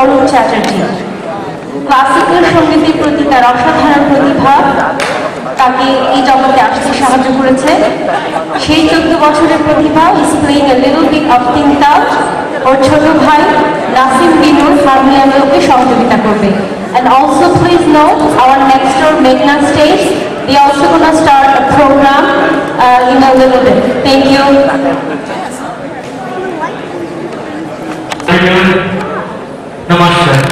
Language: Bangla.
অরুণ চ্যাটার্জি ক্লাসিক্যাল সঙ্গীতের প্রতি তার অসাধারণ প্রতিভা তাকে এই জগতে আসতে সাহায্য করেছে সেই চোদ্দ বছরের প্রতিভা is playing a little bit of তিনটা ওর ছোট ভাই নাসিম বিনুর হারমোনিয়ামকে সহযোগিতা করবে And also please note our next door Meghna States, they also gonna start a program uh, in a little bit. Thank you. नमस्कार।